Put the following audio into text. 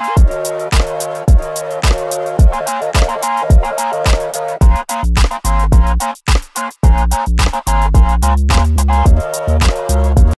Música